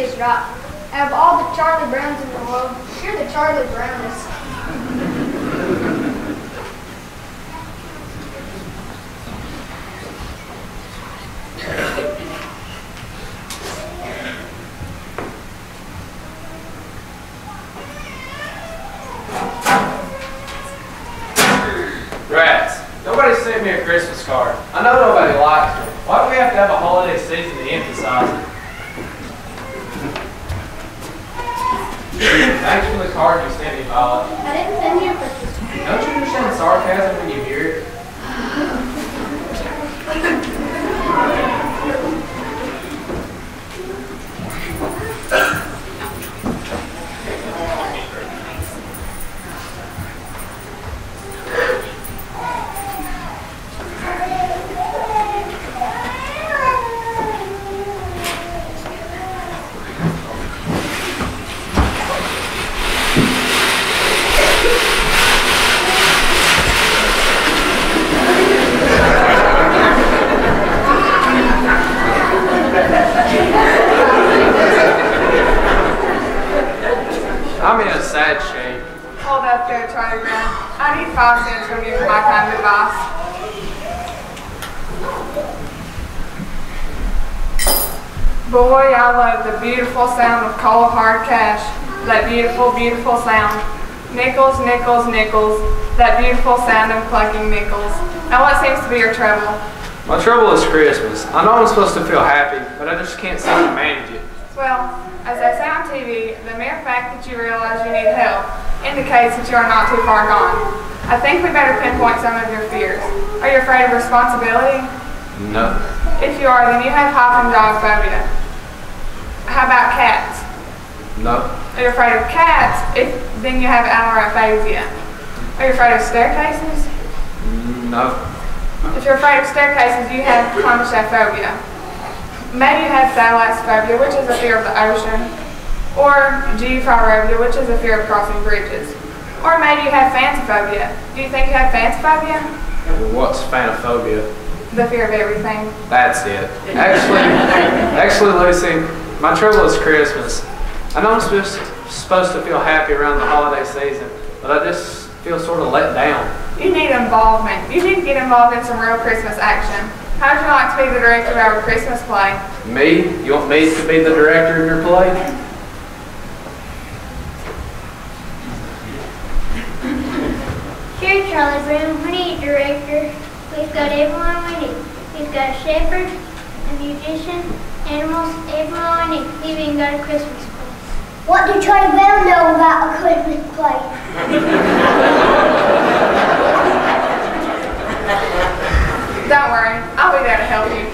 is right. Out of all the Charlie Browns in the world, you're the Charlie Brownest. Rats. Nobody sent me a Christmas card. I know nobody likes them. Why do we have to have a holiday season to emphasize it? Thanks for the card me, Violet. I didn't send you a. Don't you understand sarcasm when you hear it? I'm in a sad shape. Hold up there, Charlie Brown. I need five cents from you for my kind advice. Boy, I love the beautiful sound of cold hard cash. That beautiful, beautiful sound. Nickels, nickels, nickels. That beautiful sound of clucking nickels. Now what seems to be your trouble? My trouble is Christmas. I know I'm supposed to feel happy, but I just can't seem to manage it. Well, as they say on TV, the mere fact that you realize you need help indicates that you are not too far gone. I think we better pinpoint some of your fears. Are you afraid of responsibility? No. If you are, then you have hypengyophobia. How about cats? No. Are you afraid of cats? If then you have ailurophasia. Are you afraid of staircases? No. If you're afraid of staircases, you have climacaphobia. Maybe you have thalassophobia, which is a fear of the ocean, or geophobia, which is a fear of crossing bridges. Or maybe you have pantophobia. Do you think you have pantophobia? What's pantophobia? The fear of everything. That's it. Actually, actually, Lucy, my trouble is Christmas. I know I'm supposed supposed to feel happy around the holiday season, but I just feel sort of let down. You need involvement. You need to get involved in some real Christmas action. How would you like to be the director of our Christmas play? Me? You want me to be the director of your play? Here, Charlie Brown, we need a director. We've got everyone we need. We've got a shepherd, a musician, animals, everyone we need. We've even got Christmas play. What do Charlie Brown know about a Christmas play? Don't worry, I'll be there to help you.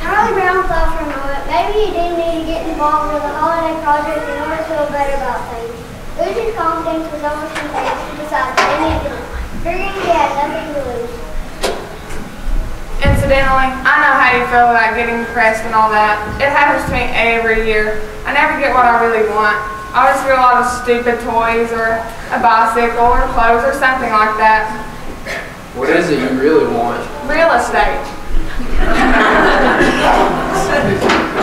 Charlie Brown thought for a moment maybe you do need to get involved with the holiday project in order to feel better about things. Losing confidence was almost contagious to decide that they needed to figuring he had nothing to lose. Incidentally, I know how you feel about getting depressed and all that. It happens to me every year. I never get what I really want. I always get a lot of stupid toys or a bicycle or clothes or something like that. What is it you really want? Real estate.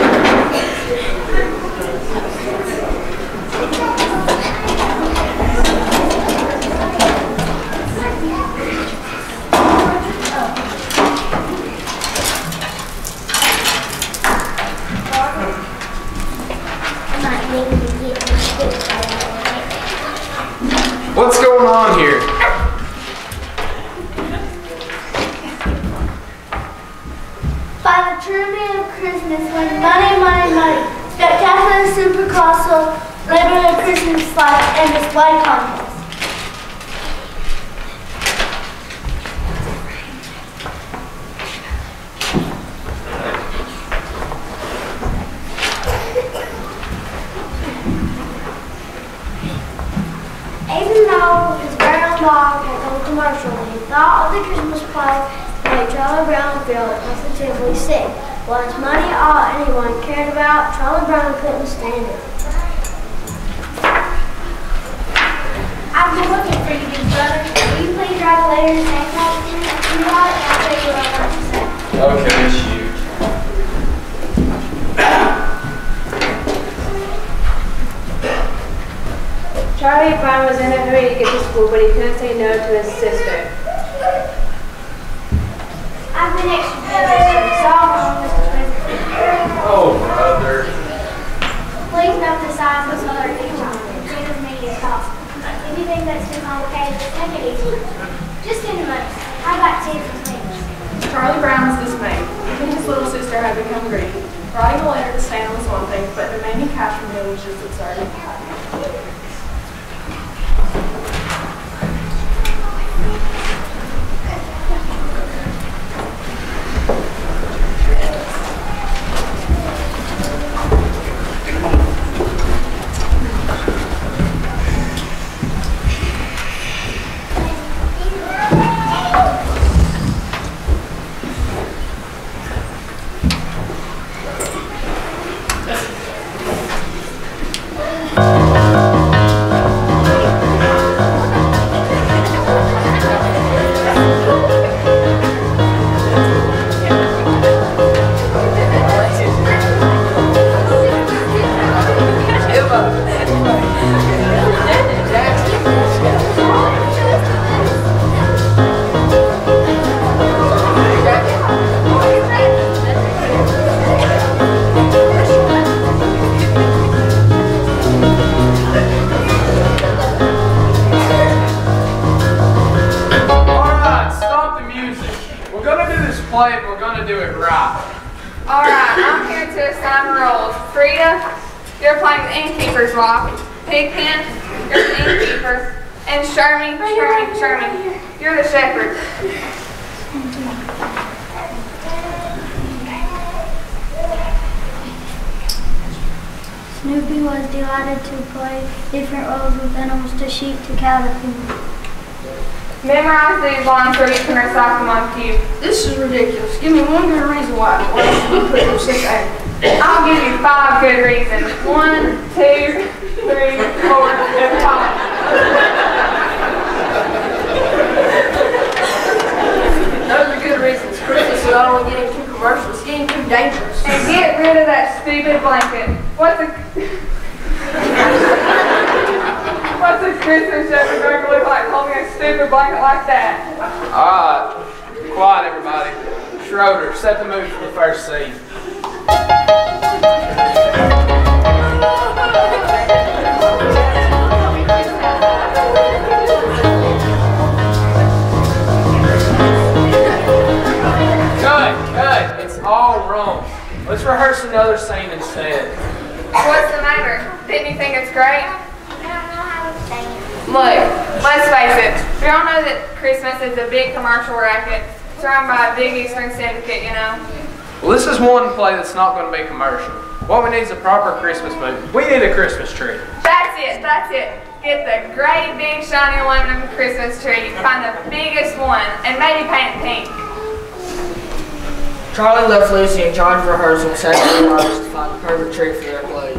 What's going on here? By the true of Christmas was money, money, money. Spectacular, super colossal, limited Christmas lights and display contest. Even Was money all anyone cared about? Charlie Brown couldn't stand it. I've been looking for you, big brother. Will you please drive away your tank captain? If you want it, I'll tell you what I want to say. Okay, it's you. Charlie Brown was in a hurry to get to school, but he couldn't say no to his sister. Please note the size of other people. Get many as possible. Think that's too complicated, take it easy. Just send the money. How about ten for me? Charlie Brown was dismayed. Even his little sister had become greedy. Writing a letter to Santa was one thing, but demanding cash from him was just absurd. Do this play and we're gonna do it right. Alright, I'm here to assign roles. Frieda, you're playing the innkeeper's wife. Pigpen, you're the innkeeper. And Sherman, Sherman, Sherman, you're the shepherd. Snoopy was delighted to play different roles with animals to sheep to cow to people. Memorize these lines so you can recite them on cue. This is ridiculous. Give me one good reason why. Why should we put them six A? I'll give you five good reasons. One, two, three, four, and five. Those are good reasons. Christmas is all we getting too commercial. It's getting too dangerous. And get rid of that stupid blanket. What's a What's shepherd going to look like holding a stupid blanket like that? Alright, quiet everybody. Schroeder, set the mood for the first scene. That Christmas is a big commercial racket. It's run by a big Eastern syndicate, you know. Well, this is one play that's not going to be commercial. What we need is a proper Christmas movie. We need a Christmas tree. That's it, that's it. Get the great big shiny aluminum Christmas tree. Find the biggest one and maybe paint it pink. Charlie left Lucy in charge of rehearsal and Saturday Rogers to find the perfect tree for their play.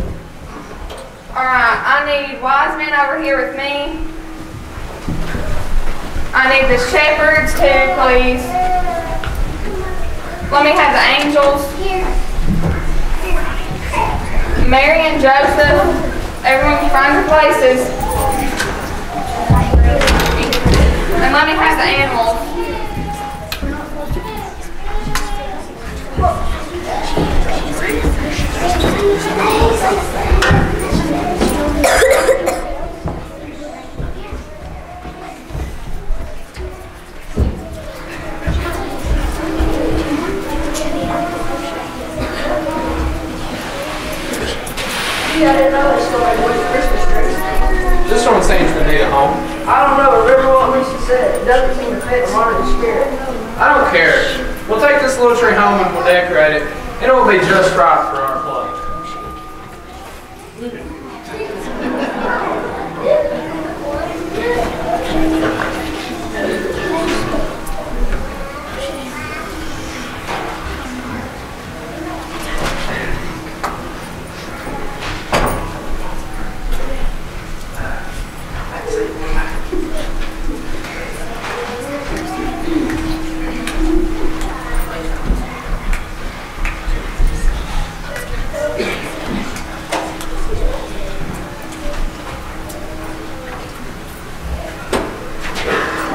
Alright, I need wise men over here with me. I need the shepherds too, please. Let me have the angels. Mary and Joseph. Everyone find your places. And let me have the animals.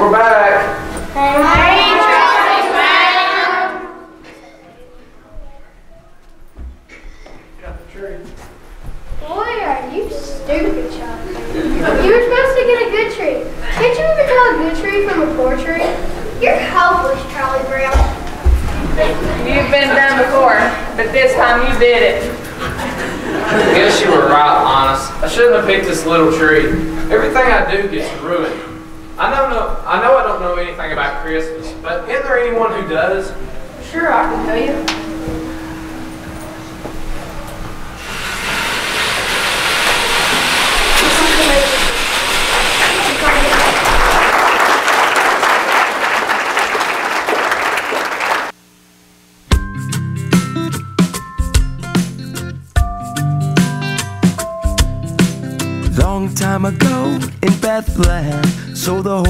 We're back.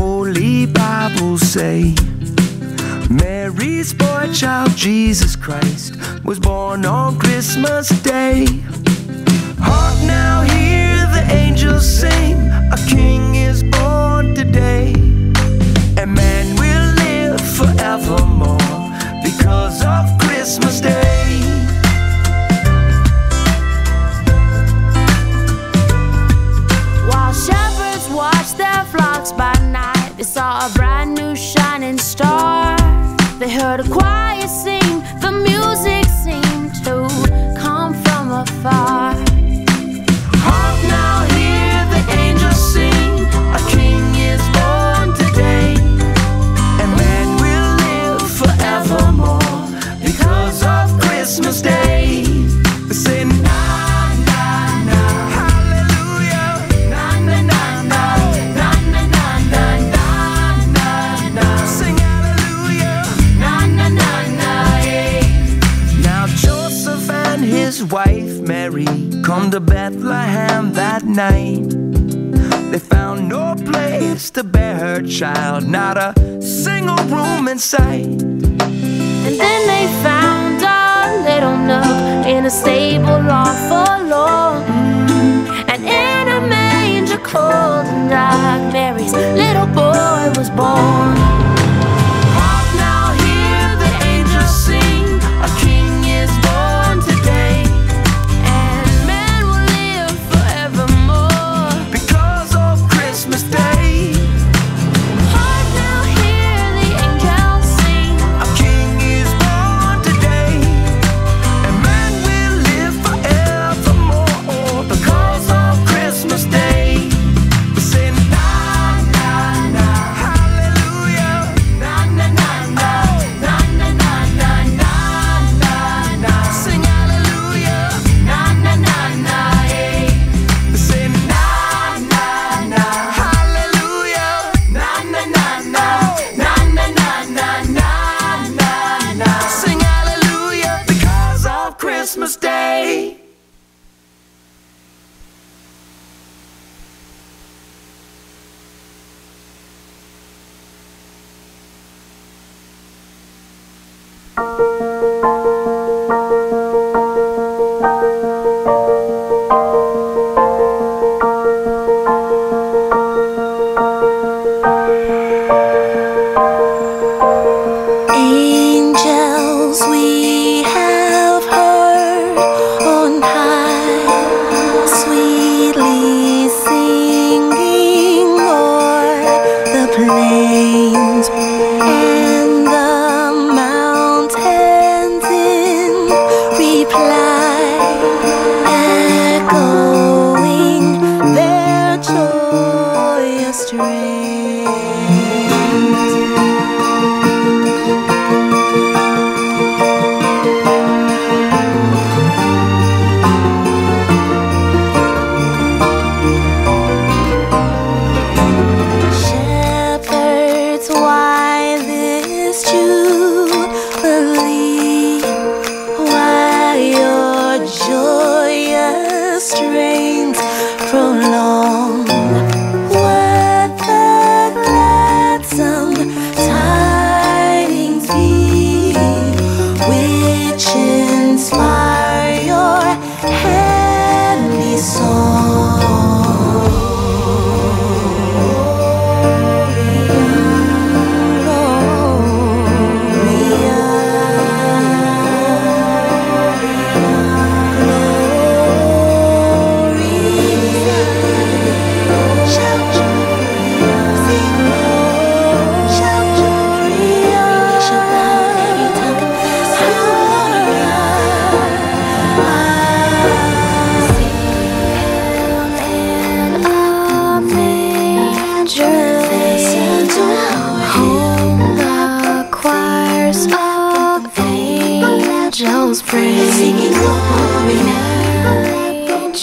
Holy Bible say Mary's boy child Jesus Christ was born on Christmas Day. Hark now, hear the angels sing, a king is born today, and man will live forevermore because of Christmas Day. walks by night, they saw a brand new shining star. They heard a choir sing, the music seemed to come from afar. his wife Mary come to Bethlehem that night. They found no place to bear her child, not a single room in sight. And then they found a little nook in a stable all forlorn. And in a manger cold and dark, Mary's little boy was born.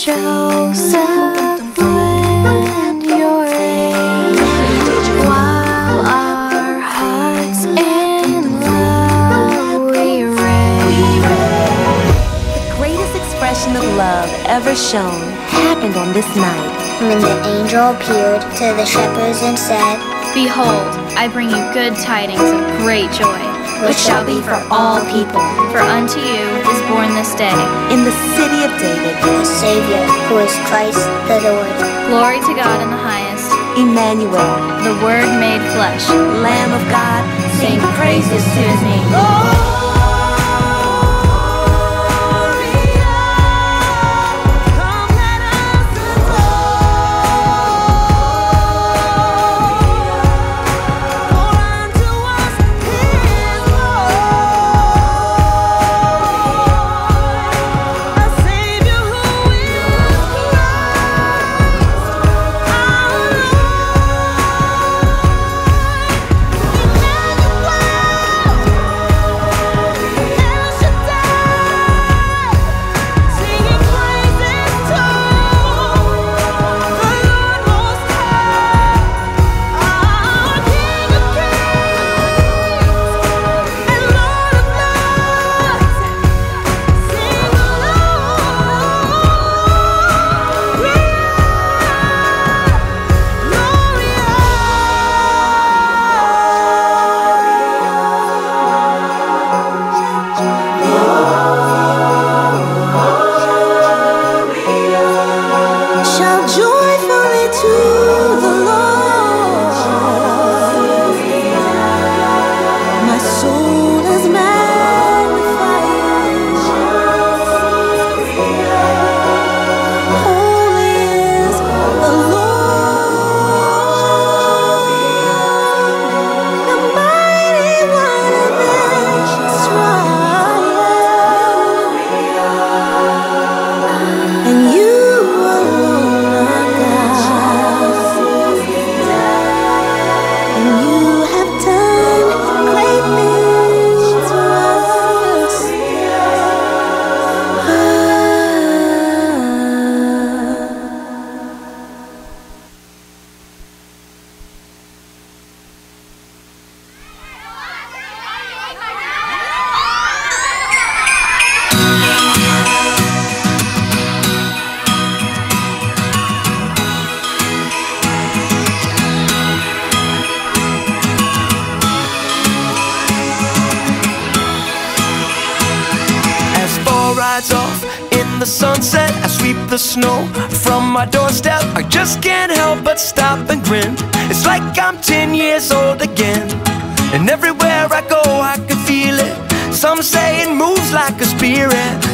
Joseph, lend your aid While our hearts in love we reign The greatest expression of love ever shown happened on this night. When the angel appeared to the shepherds and said, Behold, I bring you good tidings of great joy, which shall be for all people. For unto you is born this day In the city of David, a Savior, who is Christ the Lord. glory to God in the highest, Emmanuel, the Word made flesh. Lamb of God, Sing praises to his name. Shout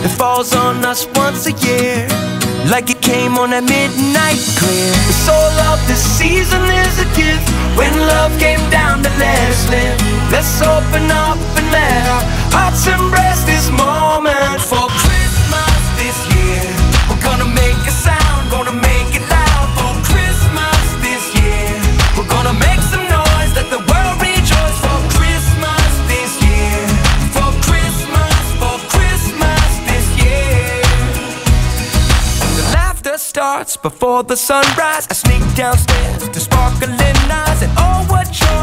It falls on us once a year. Like it came on that midnight clear. The soul of this season is a gift. When love came down to let us live. Let's open up and let our hearts embrace this moment. For before the sunrise. I sneak downstairs to sparkling eyes, and oh, what joy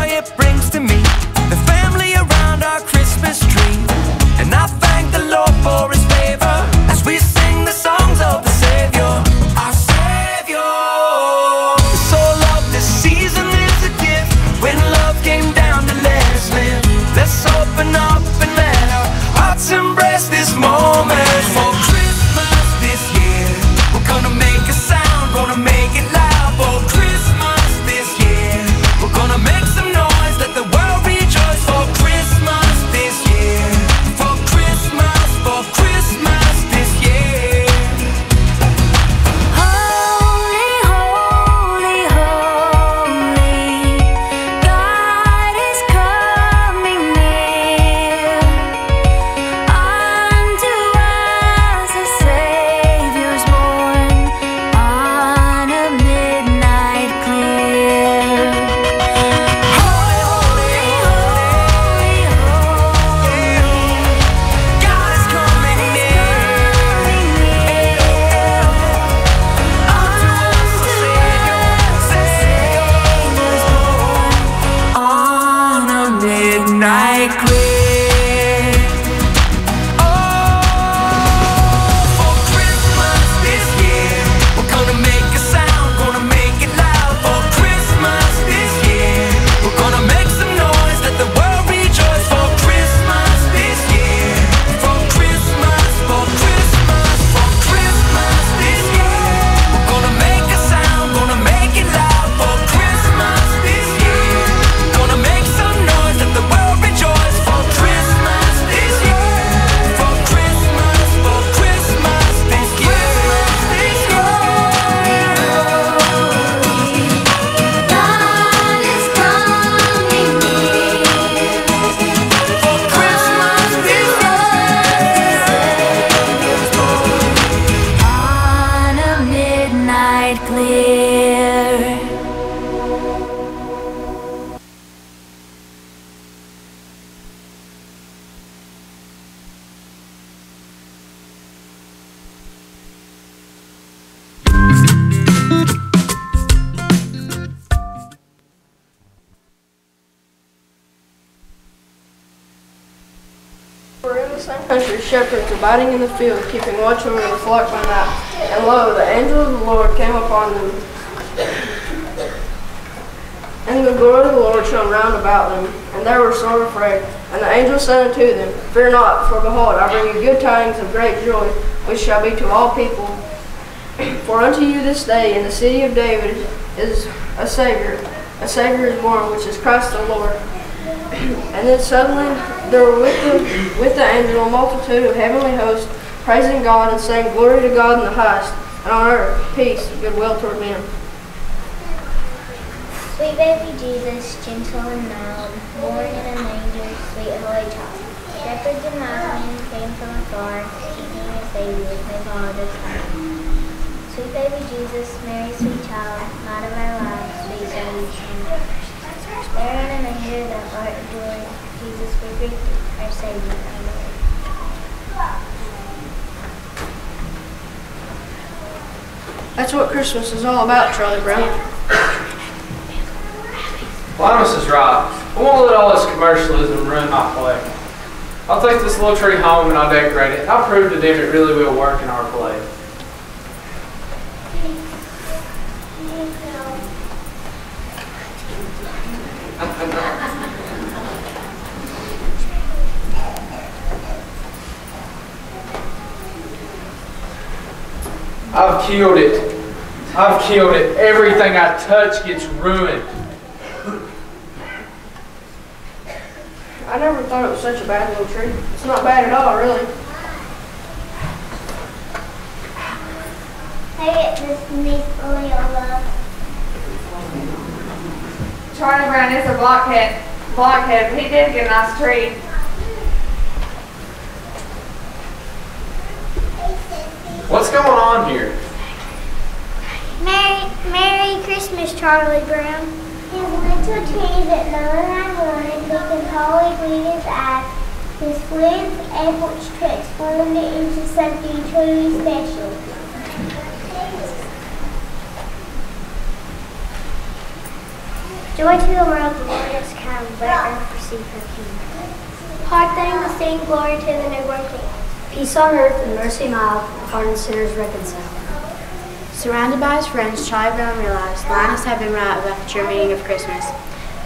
abiding in the field, keeping watch over the flock by night. And lo, the angel of the Lord came upon them. And the glory of the Lord shone round about them, and they were sore afraid. And the angel said unto them, Fear not, for behold, I bring you good tidings of great joy, which shall be to all people. For unto you this day in the city of David is a Savior. A Savior is born, which is Christ the Lord. And then suddenly there were with the, with the angel a multitude of heavenly hosts, praising God and saying, Glory to God in the highest, and on earth peace, and goodwill toward men. Sweet baby Jesus, gentle and mild, born in a manger, sweet holy child. Shepherds and mighty came from afar, seeking a Savior, they followed heart. Sweet baby Jesus, Mary, sweet child, light of our lives, sweet salvation. There in a manger, the heart adored, Jesus we greet our Savior, our Lord. That's what Christmas is all about, Charlie Brown. Linus is right. I won't let all this commercialism ruin my play. I'll take this little tree home and I'll decorate it. I'll prove to them it really will work in our play. I've killed it. I've killed it. Everything I touch gets ruined. I never thought it was such a bad little tree. It's not bad at all, really. I get this neat Leola. Charlie Brown is a blockhead, blockhead, but he did get a nice tree. What's going on here? Merry, Merry Christmas, Charlie Brown. His little tree that Noah and I wanted, we can probably read his eyes. His words and which transformed it into something truly special. Joy to the world, the Lord has come, let earth receive her King. Hark then we sing glory to the newborn King. Peace on earth and mercy mild, pardon sinners reconciled. Surrounded by his friends, Charlie Brown realized Linus had been right about the true meaning of Christmas.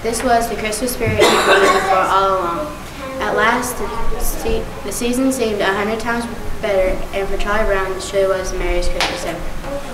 This was the Christmas spirit he had believed for all along. At last, the season seemed a hundred times better, and for Charlie Brown, this truly was the merriest Christmas ever.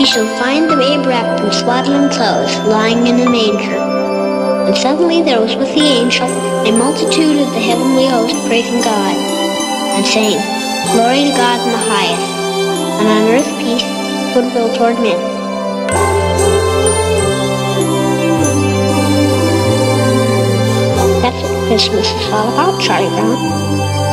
Ye shall find the babe wrapped in swaddling clothes, lying in a manger. And suddenly there was with the angel a multitude of the heavenly host praising God, and saying, Glory to God in the highest, and on earth peace, goodwill toward men. That's what Christmas is all about, Charlie Brown.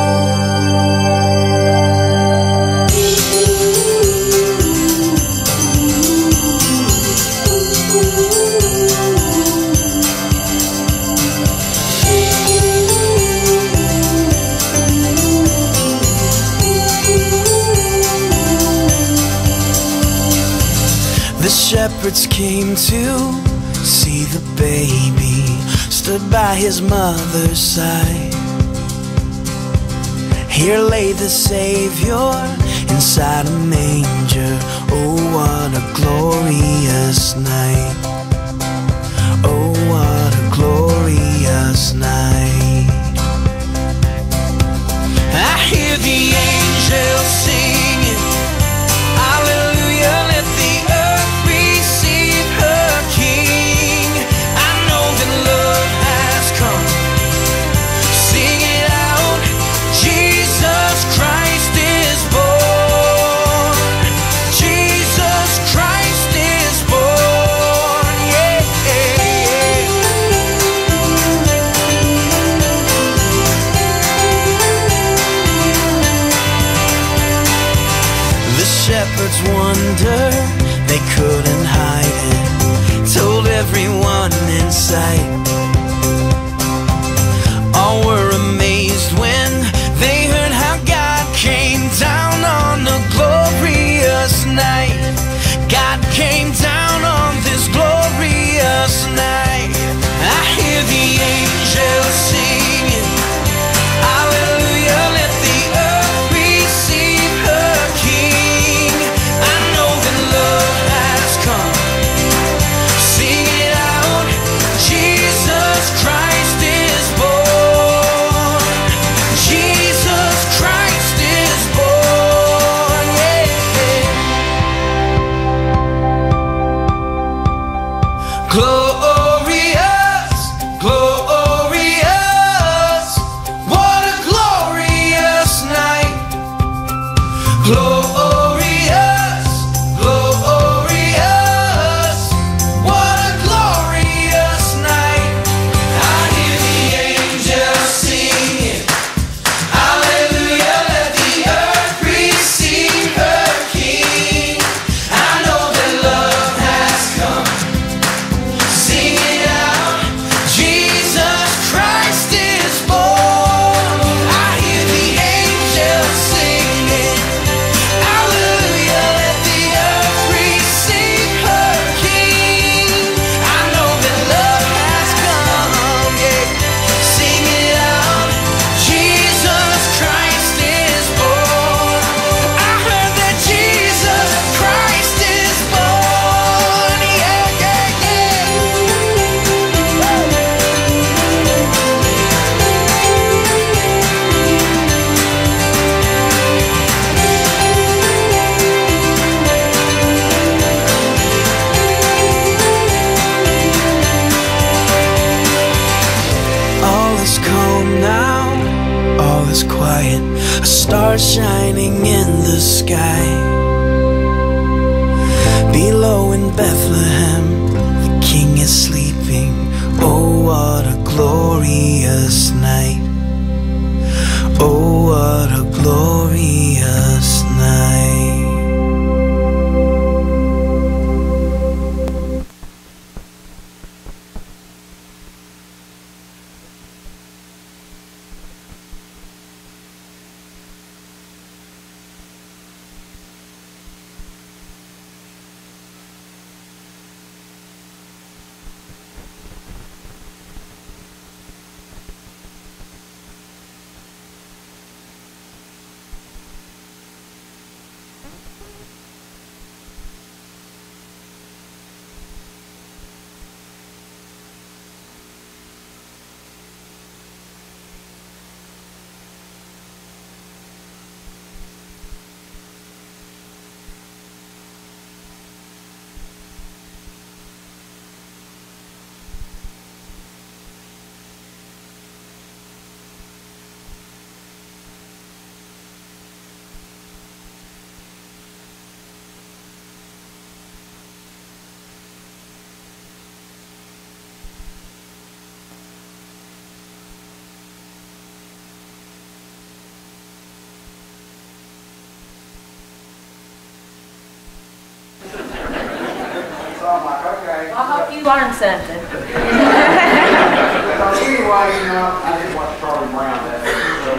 Shepherds came to see the baby, stood by his mother's side. Here lay the Savior inside a manger. Oh, what a glorious night! Oh, what a glorious night! I hear the angels you learned something. So anyway, you know, I didn't watch Charlie Brown that. So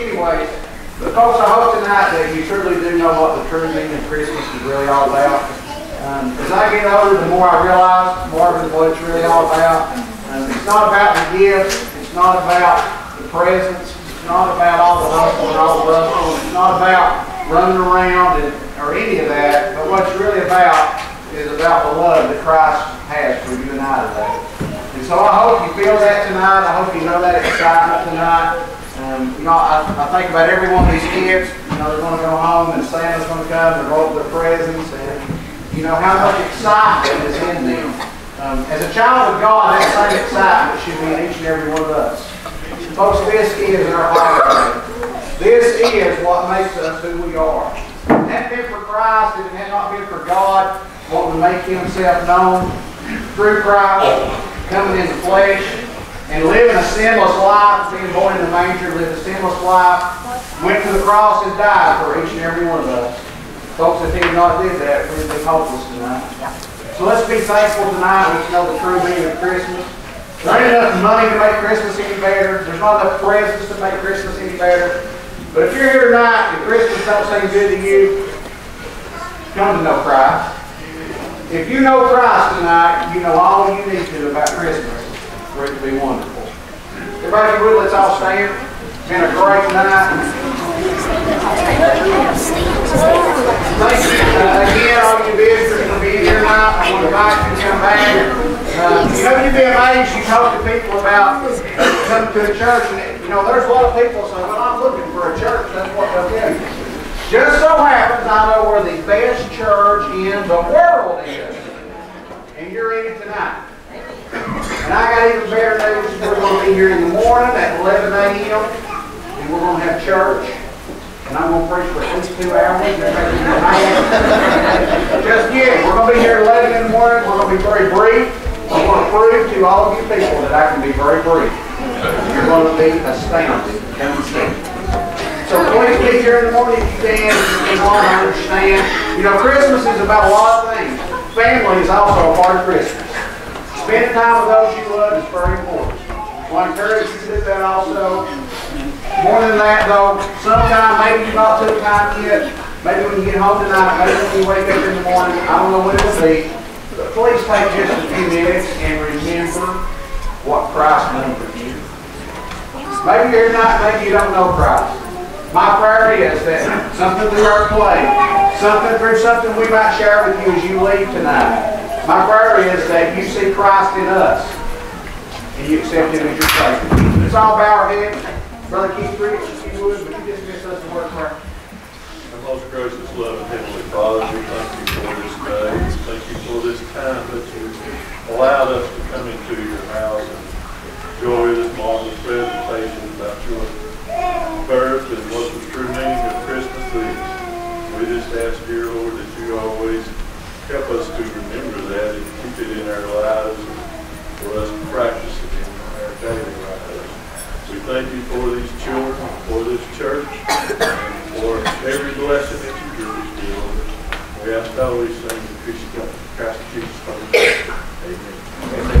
anyway, but folks, I hope tonight that you truly do know what the true meaning of Christmas is really all about. Um, as I get older, the more I realize more of what it's really all about. Um, it's not about the gifts. It's not about the presents. It's not about all the hustle and all the bustle. It's not about running around and, or any of that. But what it's really about is about the love that Christ has for you and I today. And so I hope you feel that tonight. I hope you know that excitement tonight. Um, you know, I, I think about every one of these kids. You know, they're going to go home and Santa's going to come and roll their presents and you know how much excitement is in them. Um, as a child of God, that same excitement should be in each and every one of us. Folks, this is our holiday. This is what makes us who we are. If it been for Christ, if it had not been for God, what would make himself known through Christ, coming in the flesh, and living a sinless life, being born in the manger, lived a sinless life, went to the cross and died for each and every one of us. Folks, if he had not did that, we'd be hopeless tonight. So let's be thankful tonight. Let's know the true meaning of Christmas. There ain't enough money to make Christmas any better. There's not enough presents to make Christmas any better. But if you're here tonight and Christmas don't seem good to you, come to know Christ. If you know Christ tonight, you know all you need to about Christmas for it to be wonderful. Everybody, would, let's all stand. It's been a great night. Thank you. Uh, again, all you visitors will be here tonight. I want to invite you to come back. Uh, you know, you'd be amazed. You talk to people about coming to a church, and you know, there's a lot of people say, "Well, I'm looking for a church." That's what they'll tell you. Just so happens I know where the best church in the world is, and you're in it tonight. And I got even better news. We're going to be here in the morning at 11 a.m. and we're going to have church. And I'm going to preach for at least two hours. Just yet. We're going to be here at 11 in the morning. We're going to be very brief. I'm going to prove to all of you people that I can be very brief. You're going to be astounded. Come and see. So please be here in the morning if you can. You want to understand. You know, Christmas is about a lot of things. Family is also a part of Christmas. Spending time with those you love is very important. I want to encourage you to do that also. More than that, though, sometime, maybe you've not took time yet, maybe when you get home tonight, maybe when you wake up in the morning, I don't know when it'll be, but please take just a few minutes and remember what Christ done for you. Maybe you're not, maybe you don't know Christ. My prayer is that something through our play, something through something we might share with you as you leave tonight, my prayer is that you see Christ in us and you accept Him as your Savior. Let's all bow our heads. Brother Keith Rich, if you would, you dismiss us in word prayer? Most gracious, loving Heavenly Father, we thank you for this day. Thank you for this time that you allowed us to come into your house and enjoy this marvelous presentation birth and what the true meaning of Christmas is. We just ask, dear Lord, that you always help us to remember that and keep it in our lives for us to practice it in our daily lives. We thank you for these children, for this church, and for every blessing that you give us, dear Lord. We ask all these things in Christ Jesus' name. Amen. Amen.